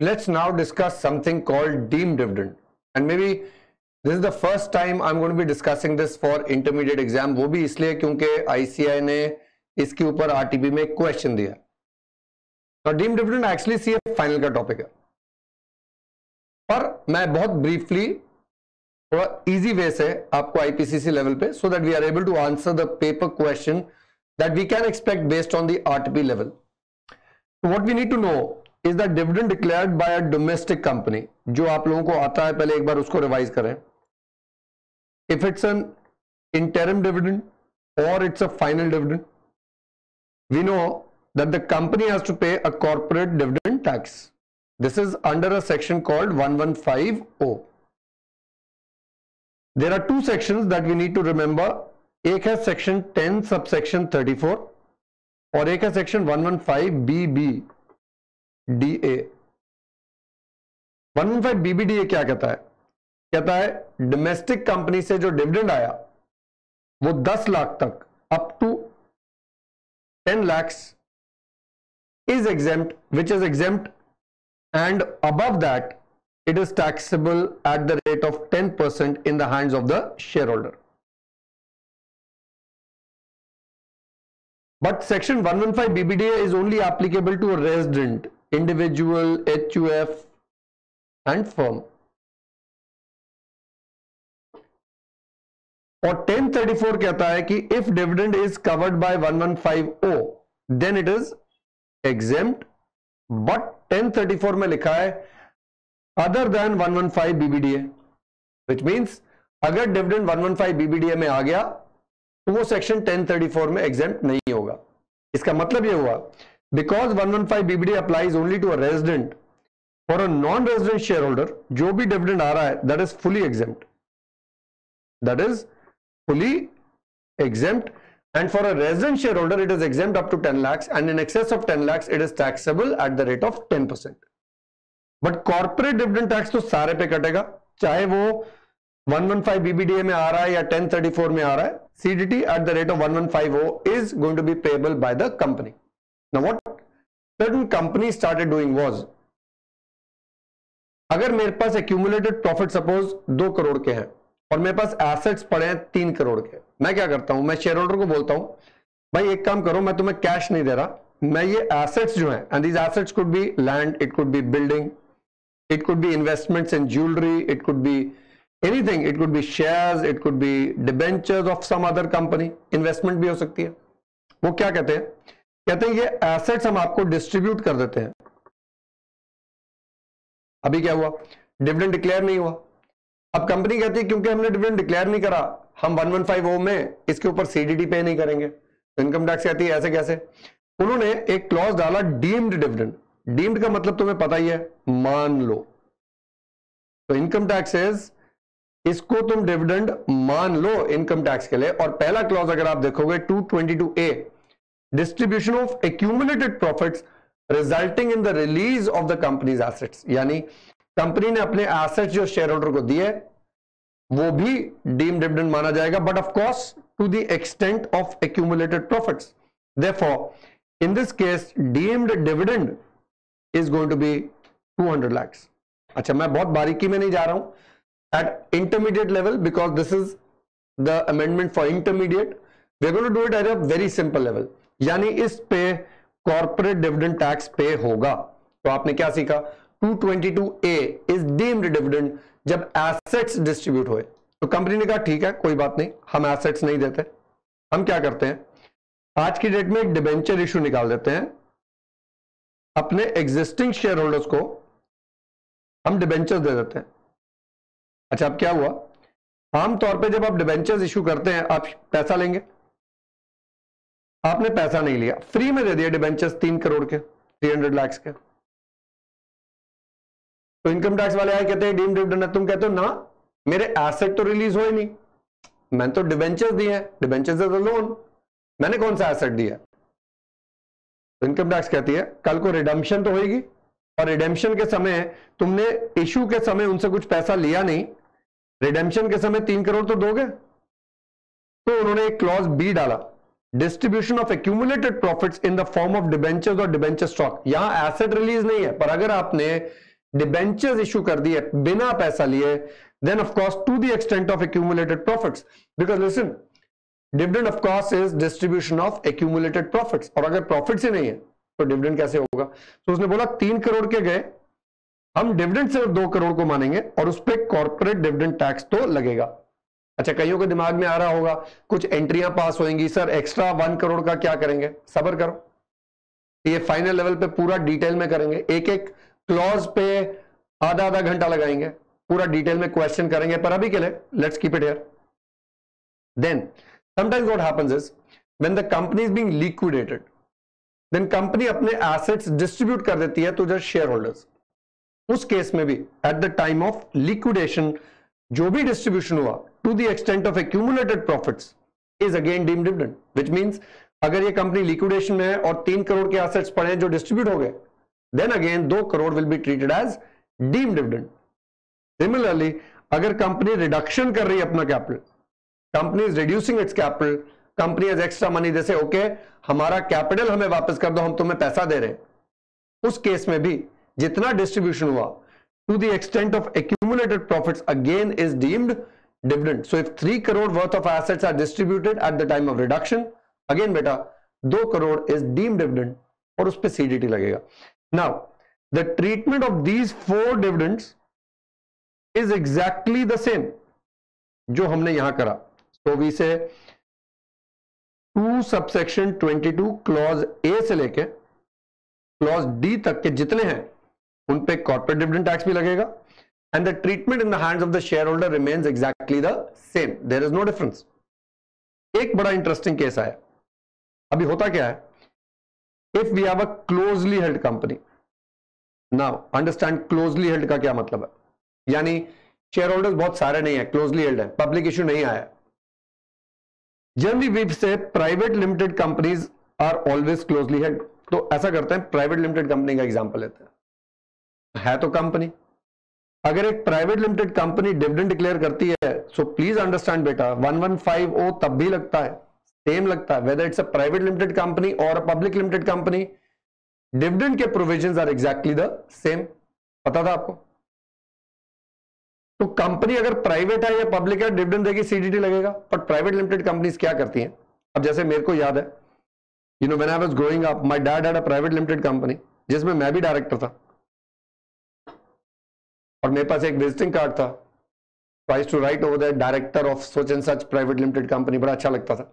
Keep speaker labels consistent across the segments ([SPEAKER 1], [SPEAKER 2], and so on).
[SPEAKER 1] let's now discuss something called deemed dividend. And maybe this is the first time i'm going to be discussing this for intermediate exam. वो भी इसलिए क्योंकि ICI ने इसके ऊपर RTP में question दिया। और deem dividend actually C final का टॉपिक है। पर मैं बहुत ब्रीफली थोड़ा इजी वे से आपको आईपीसीसी लेवल पे so that we are able to answer the paper question that we can expect based on the RTP level what we need to know is the dividend declared by a domestic company जो आप लोगों को आता है, पहले एक बार उसको revise करें। If it's an interim dividend और it's a final dividend we know that the company has to pay a corporate dividend tax this is under a section called 115O there are two section that we need to remember एक है section 10 sub section 34 और एक है section 115 B B D A one five BBDA क्या कहता है? कहता है डोमेस्टिक कंपनी से जो डिविडेंड आया, वो 10 लाख तक up to 10 lakhs is exam which is exam and of that it is taxable at the rate of ten percent in the of the share holder but section 115 BBDA is only applicable to a resident individual, HUF and firm. और 1034 कहता है कि if dividend is covered by 115O then it is exempt but 1034 में लिखा है other than 115 BBDA which means अगर dividend 115 BBDA में आ गया तो वो सेक्शन 1034 में एग्जेंट नहीं होगा इसका मतलब ये हुआ because 115 B B D A applies only to a resident for a non resident shareholder जो भी डिविडेंड आ रहा है that is fully exempt that is fully exempt and for a resident shareholder it is exempt up to 10 lakhs and in excess of 10 lakhs it is taxable at the rate of 10 percent but corporate dividend tax तो सारे पे कटेगा चाहे वो 115 BBDA में आ रहा है या 1034 में आ रहा है CDT at the rate of 1150 is going to be payable by the company Now what certain company started doing was अगर मेरे पास एक्यूमुलेटेड प्रॉफिट सपोज़ दो करोड़ के हैं, और मेरे पास एसेट्स पड़े हैं तीन करोड़ के, मैं क्या करता हूँ मैं शेयर होल्डर को बोलता हूँ, भाई एक काम करो, मैं तुम्हें कैश नहीं दे रहा, मैं ये एसेट्स जो है and these assets could be land it could be building It could be investments in jewelry. It could be anything. It could be shares. It could be debentures of some other company. Investment भी हो सकती है वो क्या कहते हैं कहते हैं ये एसेट्स हम आपको डिस्ट्रीब्यूट कर देते हैं। अभी क्या हुआ? डिविडेंड डिक्लेयर नहीं हुआ। अब कंपनी कहती है, क्योंकि हमने डिविडेंड डिक्लेयर नहीं करा, हम 115 में इसके ऊपर सीडीडी पे नहीं करेंगे। तो इनकम टैक्स कहती है, ऐसे कैसे? उन्होंने एक क्लॉज डाला डीम्ड डिविडेंड डीम्ड का मतलब तुम्हें पता ही है, मान लो। तो इनकम टैक्स इज़ इसको तुम डिविडेंड मान लो इनकम टैक्स के लिए। और पहला क्लॉज अगर आप देखोगे 222 A distribution of accumulated profits resulting in the release of the company's assets यानी कंपनी ने अपने एसेट्स जो शेयर होल्डर को दिए, वो भी डीम डिविडेंड माना जाएगा but of course to the extent of accumulated profits therefore in this case deemed dividend is going to be 200 lakhs अच्छा मैं बहुत बारीकी में नहीं जा रहा हूँ। At intermediate level because this is the amendment for intermediate we going to do it at a very simple level यानी इस पे कॉर्पोरेट डिविडेंड टैक्स पे होगा। तो आपने क्या सीखा? 222 ए इज़ डीम्ड डिविडेंड जब एसेट्स डिस्ट्रीब्यूट हुए तो कंपनी ने कहा, ठीक है, कोई बात नहीं, हम एसेट्स नहीं देते। हम क्या करते हैं? आज की डेट में एक डिबेंचर इशू निकाल देते हैं। अपने एग्जिस्टिंग शेयर होल्डर्स को हम डिबेंचर्स दे देते हैं। अच्छा अब क्या हुआ? आमतौर पे जब आप डिबेंचर्स इशू करते हैं, आप पैसा लेंगे। आपने पैसा नहीं लिया। फ्री में दे दिया डिबेंचर्स तीन करोड़ के थ्री हंड्रेड लैक्स के। तो इनकम टैक्स वाले आए कहते हैं डीम डिविडेंड तुम कहते हो, ना, मेरे एसेट तो रिलीज़ हो ही नहीं। मैंने तो डिबेंचर्स दिए हैं। डिबेंचर्स लोन मैंने कौन सा एसेट दिया? तो इनकम टैक्स कहती है, कल को रिडम्शन तो होगी और रिडेम्शन के समय तुमने इशू के समय उनसे कुछ पैसा लिया नहीं। रिडेम्शन के समय तीन करोड़ तो दोगे? तो उन्होंने एक क्लॉज बी डाला। Distribution of accumulated profits in the form of debentures और डिबेंचर स्टॉक यहाँ एसेट रिलीज़ नहीं है, पर अगर आपने डिबेंचर्स इशू कर दिए, बिना पैसा लिए then of course to the extent of accumulated profits because listen dividend of course is distribution of accumulated profits और अगर प्रॉफिट ही नहीं है तो डिविडेंड कैसे होगा? तो उसने बोला, तीन करोड़ के गए, हम डिविडेंड सिर्फ़ दो करोड़ को मानेंगे और उस पर कॉर्पोरेट डिविडेंड टैक्स तो लगेगा। अच्छा कईयों के दिमाग में आ रहा होगा, कुछ एंट्रियाँ पास होंगी सर एक्स्ट्रा वन करोड़ का क्या करेंगे? सबर करो। ये फाइनल लेवल पे पूरा डिटेल में करेंगे। एक एक क्लॉज पे आधा आधा घंटा लगाएँगे, पूरा डिटेल में क्वेश्चन करेंगे, पर अभी के लिए let's keep it here then sometimes what happens is when the company is being liquidated then company अपने एसेट्स डिस्ट्रीब्यूट कर देती है टू जस्ट शेयर होल्डर्स उस केस में भी at the time of liquidation जो भी डिस्ट्रीब्यूशन हुआ to the extent of accumulated profits is again deem dividend which means अगर ये कंपनी लिक्विडेशन में है और तीन करोड़ के एसेट्स पड़े जो डिस्ट्रीब्यूट हो गए देन अगेन दो crore will be treated as deem dividend similarly अगर कंपनी रिडक्शन कर रही है अपना capital company is reducing its capital company has extra money जैसे ओके हमारा कैपिटल हमें वापस कर दो, हम तुम्हें पैसा दे रहे हैं। उस केस में भी जितना डिस्ट्रीब्यूशन हुआ to the extent of accumulated profits again is deemed dividend so if three crore worth of assets are distributed at the time of reduction again बेटा दो करोड़ इज़ डीम डिविडेंड और उस पर सीडीटी लगेगा। Now the treatment of these four dividend is exactly the same जो हमने यहाँ करा। तो we say two subsection 22 clause A से लेके क्लॉज डी तक के जितने हैं, उन पे कॉर्पोरेट डिविडेंड टैक्स भी लगेगा। The treatment in the hands of the shareholder remains exactly the same there is no difference एक बड़ा इंटरेस्टिंग केस आया। अभी होता क्या है? If we have a closely held company now understand closely held का क्या मतलब है? यानी शेयर होल्डर्स बहुत सारे नहीं है क्लोजली हेल्ड है पब्लिक इश्यू नहीं आया। Generally we say private limited companies are always closely held तो ऐसा करते हैं प्राइवेट लिमिटेड कंपनी का एग्जांपल लेते हैं। है तो कंपनी अगर एक private limited company dividend declare करती है सो प्लीज़ अंडरस्टैंड बेटा 1150 ओ तब भी लगता है सेम लगता है whether it's a private limited company और a public limited company dividend के provisions are exactly the same पता था आपको? तो कंपनी अगर प्राइवेट है या पब्लिक है डिविडेंड देगी सीडीटी लगेगा बट प्राइवेट लिमिटेड कंपनीज़ क्या करती हैं? अब जैसे मेरे को याद है you know when I was growing up my dad had a private limited company जिसमें मैं भी डायरेक्टर था। और मेरे पास एक विजिटिंग कार्ड था। Price to write over director of such and such private limited company बड़ा अच्छा लगता था।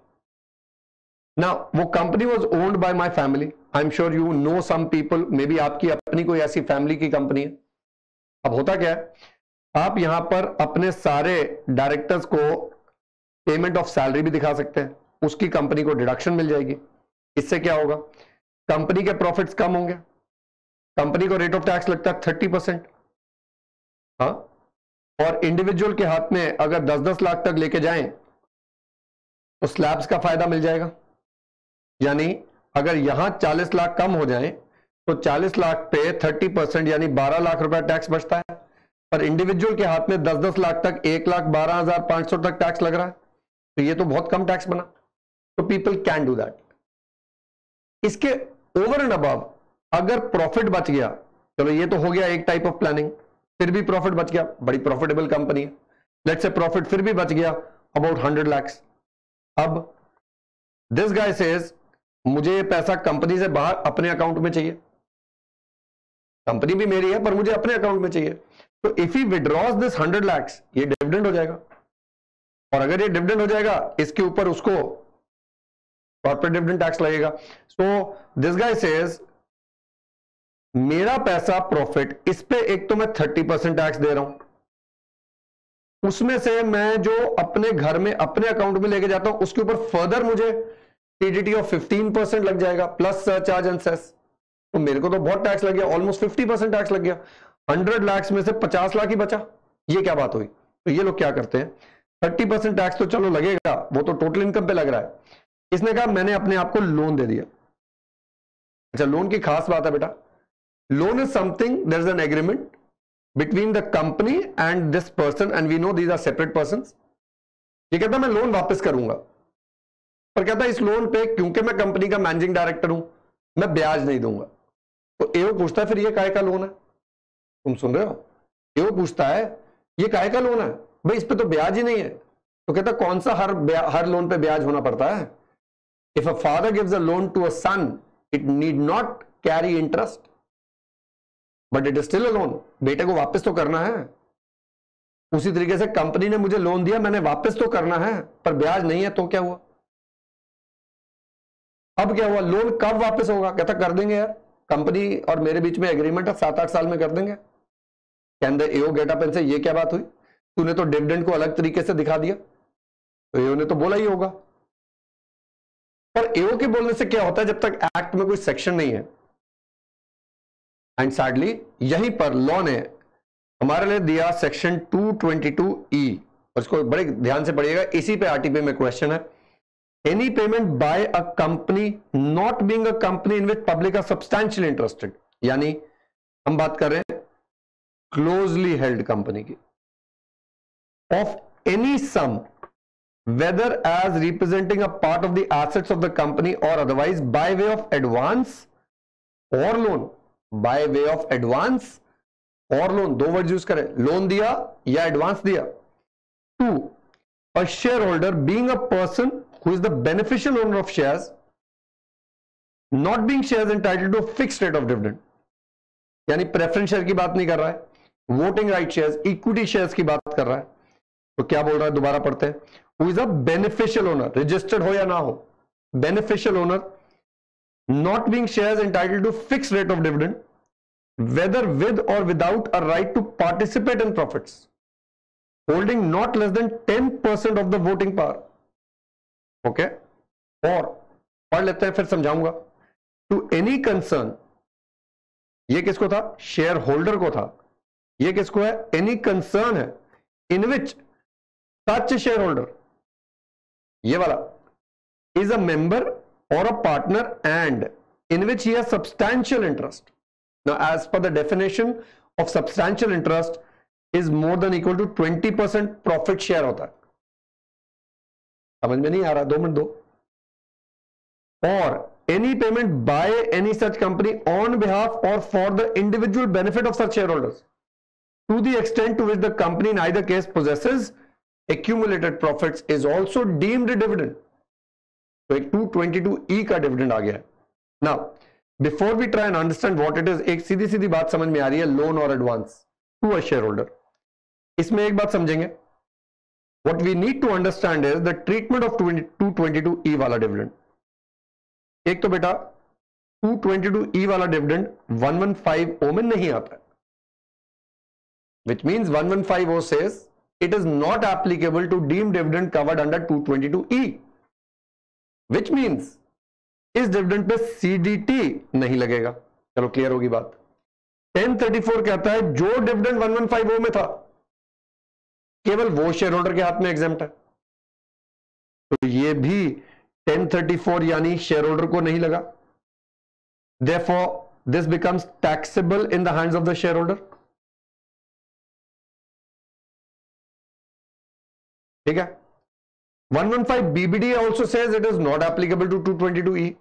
[SPEAKER 1] ना वो company was owned by my family I am sure you know some people may be आपकी अपनी कोई ऐसी फैमिली की कंपनी है। अब होता क्या है? आप यहाँ पर अपने सारे डायरेक्टर्स को पेमेंट ऑफ़ सैलरी भी दिखा सकते हैं। उसकी कंपनी को डिडक्शन मिल जाएगी। इससे क्या होगा? कंपनी के प्रॉफिट्स कम होंगे। कंपनी को रेट ऑफ़ टैक्स लगता है थर्टी परसेंट हाँ? और इंडिविजुअल के हाथ में अगर दस दस लाख तक लेके जाएँ तो स्लैब्स का फ़ायदा मिल जाएगा। यानी अगर यहाँ 40 लाख कम हो जाए तो 40 लाख पे 30 परसेंट यानी 12 लाख रुपया टैक्स बचता है। पर इंडिविजुअल के हाथ में 10-10 लाख तक, एक लाख बारह हज़ार पाँच सौ तक टैक्स लग रहा है तो ये तो बहुत कम टैक्स बना। तो पीपल कैन डू दैट इसके ओवर एंड अबव अगर प्रॉफिट बच गया, चलो ये तो हो गया एक टाइप ऑफ़ प्लानिंग फिर भी प्रॉफिट बच गया। बड़ी प्रॉफिटेबल कंपनी है। लेट से प्रॉफिट फिर भी बच गया अबाउट हंड्रेड लैक्स अब दिस गाय सेज मुझे पैसा कंपनी से बाहर अपने अकाउंट में चाहिए। कंपनी भी मेरी है, पर मुझे अपने अकाउंट में चाहिए। तो if he withdraws this hundred lakhs ये डिविडेंड हो जाएगा। और अगर ये डिविडेंड हो जाएगा, इसके ऊपर उसको कॉर्पोरेट डिविडेंड टैक्स लगेगा। सो दिस गाय सेज मेरा पैसा प्रॉफिट इस पे एक तो मैं थर्टी परसेंट टैक्स दे रहा हूँ। उसमें से मैं जो अपने घर में, अपने अकाउंट में लेके जाता हूँ, उसके ऊपर फर्दर मुझे टीडीटी ऑफ़ 15 परसेंट लग जाएगा प्लस चार्ज एंड सेस तो मेरे को तो बहुत टैक्स लग गया ऑलमोस्ट 50 परसेंट टैक्स लग गया। 100 लाख में से 50 लाख ही बचा। ये क्या बात हुई? तो ये लोग क्या करते हैं? 30 परसेंट टैक्स तो चलो लगेगा, वो तो टोटल इनकम पे लग रहा है। इसने कहा, मैंने अपने आप को लोन दे दिया। अच्छा लोन की खास बात है बेटा। Loan is something there is an agreement between the company and this person and we know these are separate person ये कहता मैं लोन वापस करूँगा। पर कहता इस लोन पे क्योंकि मैं कंपनी का मैनेजिंग डायरेक्टर हूँ, मैं ब्याज नहीं दूँगा। तो एओ पूछता है, फिर ये काय का लोन है? तुम सुन रहे हो? वो पूछता है, ये काय का लोन है? भाई, इस पे तो ब्याज ही नहीं है। तो कहता कौन सा हर हर लोन पे ब्याज होना पड़ता है? If a father gives a loan to a son it need not carry interest but it is still loan बेटे को वापस तो करना है। उसी तरीके से कंपनी ने मुझे लोन दिया, मैंने वापस तो करना है, पर ब्याज नहीं है तो क्या हुआ? अब क्या हुआ? लोन कब वापस होगा? कहता कर देंगे यार। कंपनी और मेरे बीच में एग्रीमेंट है, सात आठ साल में कर देंगे। Can the AO get up से ये क्या बात हुई? तूने तो डिविडेंड को अलग तरीके से दिखा दिया। तो एओ ने तो बोला ही होगा। पर एओ के बोलने से क्या होता है, जब तक एक्ट में कोई सेक्शन नहीं है एंड सैडली यहीं पर लॉ ने हमारे लिए दिया सेक्शन 222 ई और इसको बड़े ध्यान से पढ़िएगा, इसी पे आरटीपी में क्वेश्चन है। Any payment by a company not being a company in which public are substantial interested यानी हम बात कर रहे हैं क्लोजली हेल्ड कंपनी की। Of any sum whether as representing a part of the assets of the company or otherwise by way of advance or loan by way of advance or loan दो word use करें loan दिया या advance दिया। To a shareholder being a person who is the beneficial owner of shares not being share entitle to fix rate of dividend यानी preference share की बात नहीं कर रहा है voting right shares equity shares की बात कर रहा है। तो क्या बोल रहा है? दोबारा पढ़ते हैं। Who is a beneficial owner registered हो या ना हो beneficial owner not being share entitle to fix rate of dividend whether with or without a right to participate in profits, holding not less than 10% of the voting power. Okay? और पढ़ लेते हैं फिर समझाऊँगा टू एनी कंसर्न ये किसको था share holder को था ये किसको है एनी कंसर्न है इन विच सच शेयर होल्डर ये वाला is a member or a partner and in which he substantial interest Now, as per the definition of substantial interest is more than equal to 20% profit share होता है समझ में नहीं आ रहा दो मिनट दो और any payment by any such company on behalf or for the individual benefit of such shareholders to the extent to which the company in either case possesses accumulated profits is also deemed dividend तो एक 222e का dividend आ गया। Now before we try and understand what it is एक सीधी सीधी बात समझ में आ रही है लोन और advance to a share holder इसमें एक बात समझेंगे। What we need to understand is the treatment of 222e वाला डिविडेंड एक तो बेटा 222e वाला डिविडेंड 115 ओ में नहीं आता। Which means 115o says it is not applicable to deemed dividend covered under 222e which means, इस डिविडेंड पे सीडीटी नहीं लगेगा। चलो क्लियर होगी बात। 1034 कहता है, जो डिविडेंड 1150 में था, केवल वो शेयर होल्डर के हाथ में एग्ज़ाम है। तो ये भी 1034 यानी शेयर होल्डर को नहीं लगा। दे therefore, this becomes taxable in the hands of the shareholder ठीक है? 115 BBD also says it is not applicable to 222E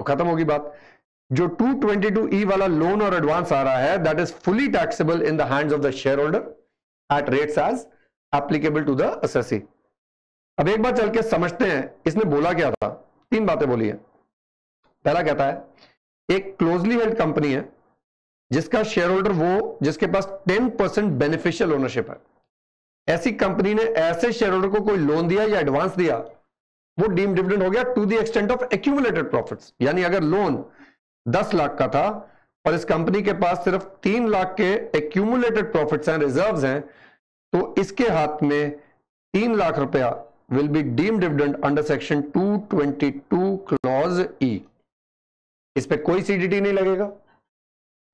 [SPEAKER 1] तो खत्म होगी बात। जो 222E वाला लोन और एडवांस आ रहा है that is fully taxable in the hands of the shareholder at rates as applicable to the assessee अब एक बार चल के समझते हैं, इसने बोला क्या था? तीन बातें बोली है। पहला कहता है, एक क्लोजली हेल्ड कंपनी है, जिसका शेयर होल्डर वो, जिसके पास 10 परसेंट बेनिफिशियल ओनरशिप है। ऐसी कंपनी ने ऐसे शेयर होल्डर को कोई लोन दिया या एडवांस दिया, वो डीम डिविडेंड हो गया to the extent of accumulated profits यानी अगर लोन 10 लाख का था और इस कंपनी के पास सिर्फ़ तीन लाख के एक्यूमुलेटेड प्रॉफिट्स हैं रिजर्व्स हैं तो इसके हाथ में तीन लाख रुपया will be deem dividend under section 222 clause E इस पे कोई सीडीटी नहीं लगेगा।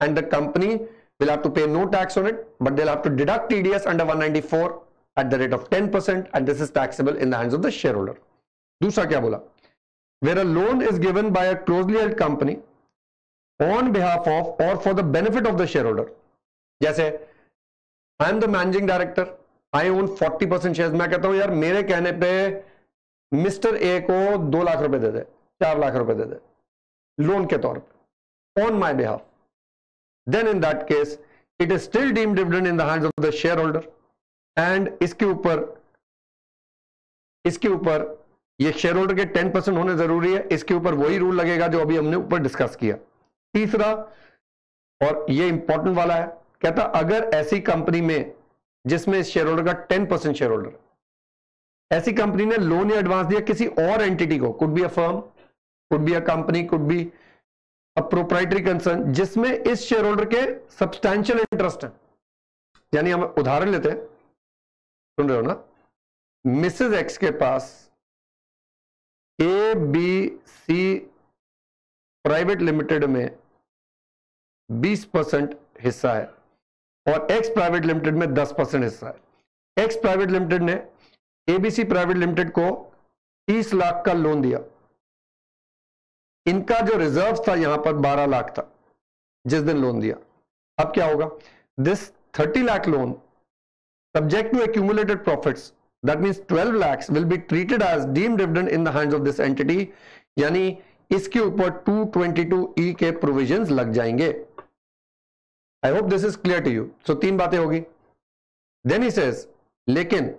[SPEAKER 1] And the company will have to pay no tax on it, but they'll have to deduct TDS under 194 at the rate of ten percent and this is taxable in the hands of the shareholder दूसरा क्या बोला? Where a loan is given by a closely held company on behalf of or for the benefit of the shareholder जैसे I am the managing director I own forty percent share मैं कहता हूँ, यार, मेरे कहने पर मिस्टर ए को दो लाख रुपए दे दे, चार लाख रुपए दे दे लोन के तौर पर on my behalf then in that case it is still deem dividend in the hands of the shareholder and इसके ऊपर इसके ऊपर ये शेयर होल्डर के 10 परसेंट होने ज़रूरी है। इसके ऊपर वही रूल लगेगा जो अभी हमने ऊपर डिस्कस किया। तीसरा, और ये इंपॉर्टेंट वाला है, कहता, अगर ऐसी कंपनी में, जिसमें शेयर होल्डर का 10 परसेंट शेयर होल्डर ऐसी कंपनी ने लोन या एडवांस दिया किसी और एंटिटी को could be a firm could be a company could be a proprietary concern जिसमें इस शेयर होल्डर के सब्सटैंशियल इंटरेस्ट है। यानी हम उदाहरण लेते हैं। सुन रहे हो ना? मिसेज एक्स के पास A B C private limited में 20 परसेंट हिस्सा है और एक्स प्राइवेट लिमिटेड में 10 परसेंट हिस्सा है। एक्स प्राइवेट लिमिटेड ने एबीसी प्राइवेट लिमिटेड को 30 लाख का लोन दिया। इनका जो रिज़र्व था यहाँ पर 12 लाख था, जिस दिन लोन दिया। अब क्या होगा? This 30 lakh loan subject to accumulated profits that means 12 lakhs will be treated as deem dividend in the hands of this entity यानी इसके ऊपर 222 ई e के प्रोविजंस लग जाएँगे। I hope this is clear to you so तीन बातें होगी। Then he says लेकिन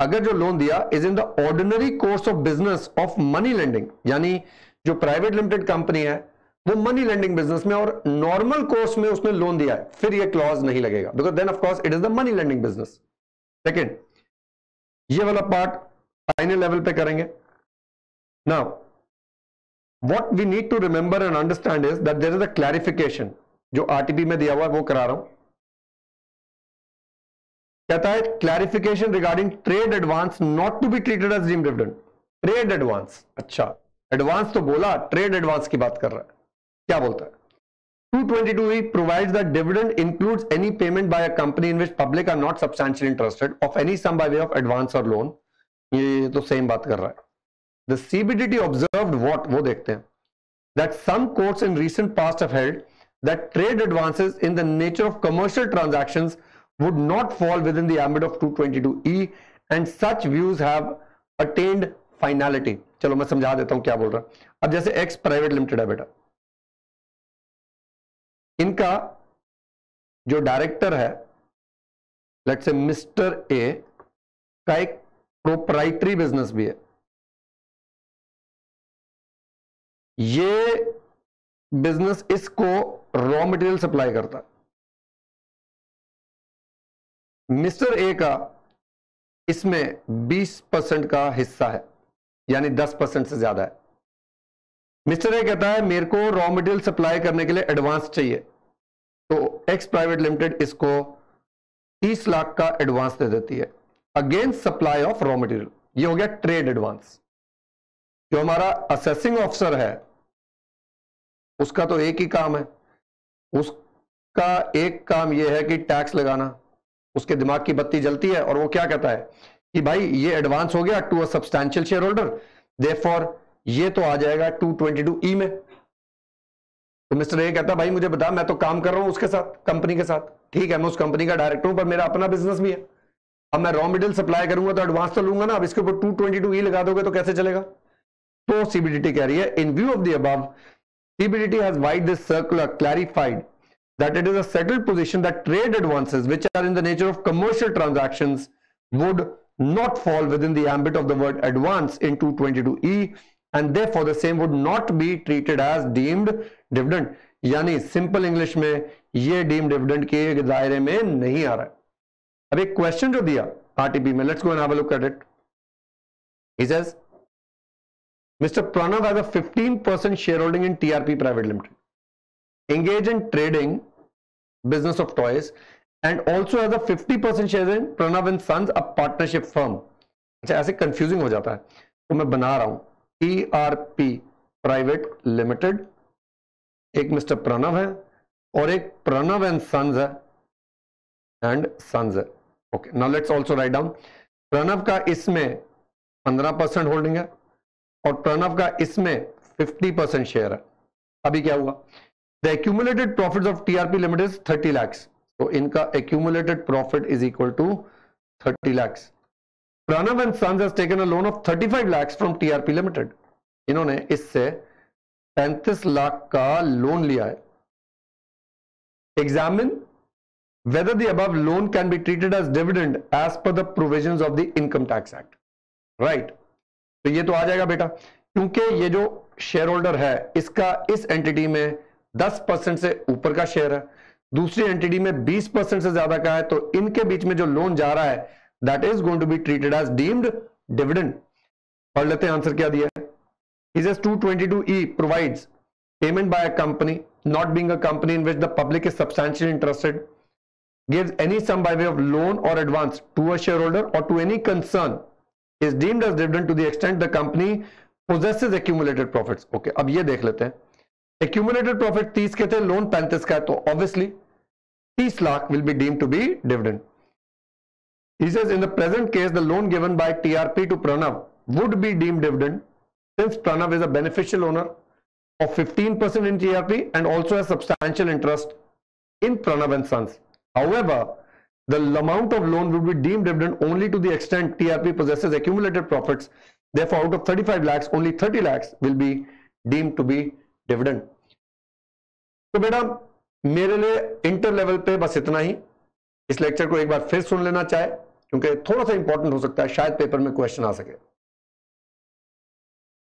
[SPEAKER 1] अगर जो लोन दिया is in the ordinary course of business of money lending यानी जो प्राइवेट लिमिटेड कंपनी है वो मनी लेंडिंग बिज़नेस में और नॉर्मल कोर्स में उसने लोन दिया है, फिर ये क्लॉज नहीं लगेगा। Because then of course it is the money lending business second ये वाला पार्ट फाइनल लेवल पे करेंगे। Now what we need to remember and understand is that there is a clarification जो आरटीपी में दिया हुआ है, वो करा रहा हूँ। कहता है clarification regarding trade advance not to be treated as deem dividend trade advance अच्छा एडवांस तो बोला ट्रेड एडवांस की बात कर रहा है। क्या बोलता है 222e provides that dividend includes any payment by a company in which public are not substantially interested of any sum by way of advance or loan ये तो सेम बात कर रहा है the CBDT observed what वो देखते हैं that some courts in recent past have held that trade advances in the nature of commercial transactions would not fall within the ambit of 222e and such views have attained finality चलो मैं समझा देता हूँ क्या बोल रहा अब जैसे एक्स प्राइवेट लिमिटेड है बेटा इनका जो डायरेक्टर है लेट से मिस्टर ए, का एक प्रोप्राइटरी बिज़नेस भी है। ये बिज़नेस इसको रॉ मटेरियल सप्लाई करता है। मिस्टर ए का इसमें 20 परसेंट का हिस्सा है, यानी 10 परसेंट से ज़्यादा है। मिस्टर ए कहता है, मेरे को रॉ मटेरियल सप्लाई करने के लिए एडवांस चाहिए। तो एक्स प्राइवेट लिमिटेड इसको 30 लाख का एडवांस दे देती है। Against supply of raw material ये हो गया ट्रेड एडवांस जो हमारा असेसिंग ऑफिसर है, उसका तो एक ही काम है। उसका एक काम यह है कि टैक्स लगाना। उसके दिमाग की बत्ती जलती है और वो क्या कहता है कि भाई, ये एडवांस हो गया to a substantial shareholder therefore ये तो आ जाएगा टू ट्वेंटी टू ई में। तो मिस्टर ए कहता, भाई, मुझे बता, मैं तो काम कर रहा हूँ उसके साथ कंपनी के साथ। ठीक है, मैं उस कंपनी का डायरेक्टर हूँ, पर मेरा अपना बिज़नेस भी है। अब मैं रॉ मटेरियल सप्लाई करूँगा तो एडवांस तो लूँगा ना, अब इसके ऊपर टू ई लगा दोगे तो कैसे चलेगा? तो सीबीडीटी कह रही है in view of the above CBDT has vide this circular clarified that it is a settled position that trade advances which are in the nature of commercial transactions would not fall within the ambit of the word advance in 222e and therefore, the same would not be treated as deemed dividend. यानी simple English में ये deem dividend के दायरे में नहीं आ रहा है। अब एक क्वेश्चन जो दिया आरटीपी में let's go and have a look at it he says Mr Pranav has a 15 percent shareholding in TRP private limited engage in trading business of toys and also has a 50 percent share in Pranav and sons a partnership firm अच्छा ऐसे confusing हो जाता है। तो मैं बना रहा हूँ। T R P private limited एक मिस्टर प्रणव है और एक प्रणव एंड सन्स है एंड सन्स है okay now let's also write down Pranav का इसमें 15 परसेंट होल्डिंग है और प्रणव का इसमें 50 परसेंट शेयर है अभी क्या हुआ accumulated profits of TRP Limited is 30 lakhs. So इनका accumulated profit is equal to 30 lakhs. Pranav and Sons has taken a loan of 35 lakhs from TRP Limited. इन्होंने इससे 35 लाख का लोन लिया है examine whether the above loan can be treated as dividend as per the provisions of the income tax act right तो ये तो आ जाएगा बेटा क्योंकि ये जो शेयर होल्डर है इसका इस एंटिटी में 10 परसेंट से ऊपर का शेयर है दूसरी एंटिटी में 20 परसेंट से ज़्यादा का है तो इनके बीच में जो लोन जा रहा है that is going to be treated as deemed dividend पढ़ लेते हैं आंसर क्या दिया है He says 222E provides payment by a company, not being a company in which the public is substantially interested, gives any sum by way of loan or advance to a shareholder or to any concern is deemed as dividend to the extent the company possesses accumulated profits. Okay, अब ये देख लेते हैं accumulated profit 30 के थे loan 35 का है तो obviously 30 lakh will be deemed to be dividend. He says in the present case the loan given by TRP to Pranav would be deemed dividend since Pranav is a beneficial owner of 15% in TRP and also has substantial interest in Pranav and Sons. However, the amount of loan would be deemed dividend only to the extent TRP possesses accumulated profits. Therefore, out of 35 lakhs, only 30 lakhs will be deemed to be dividend. तो बेटा मेरे लिए inter level पे बस इतना ही इस lecture को एक बार फिर सुन लेना चाहे क्योंकि थोड़ा सा इंपॉर्टेंट हो सकता है शायद पेपर में क्वेश्चन आ सके।